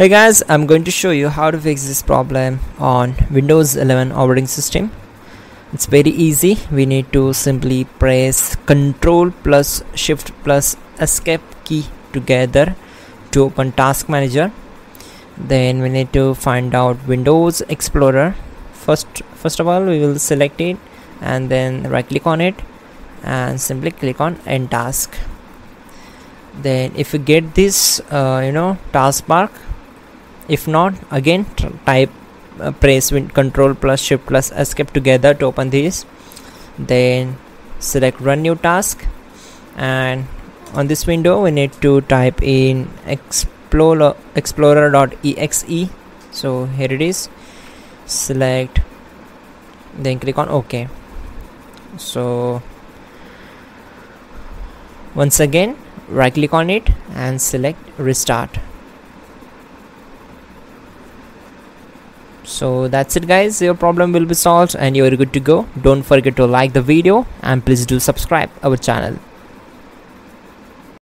Hey guys, I'm going to show you how to fix this problem on Windows 11 operating system. It's very easy. We need to simply press Control plus Shift plus Escape key together to open Task Manager. Then we need to find out Windows Explorer. First, first of all, we will select it and then right click on it and simply click on End Task. Then if you get this, uh, you know, taskbar if not again type uh, press control plus shift plus escape together to open this then select run new task. And on this window we need to type in explorer explorer.exe so here it is. Select then click on ok. So once again right click on it and select restart so that's it guys. Your problem will be solved and you're good to go. Don't forget to like the video and please do subscribe our channel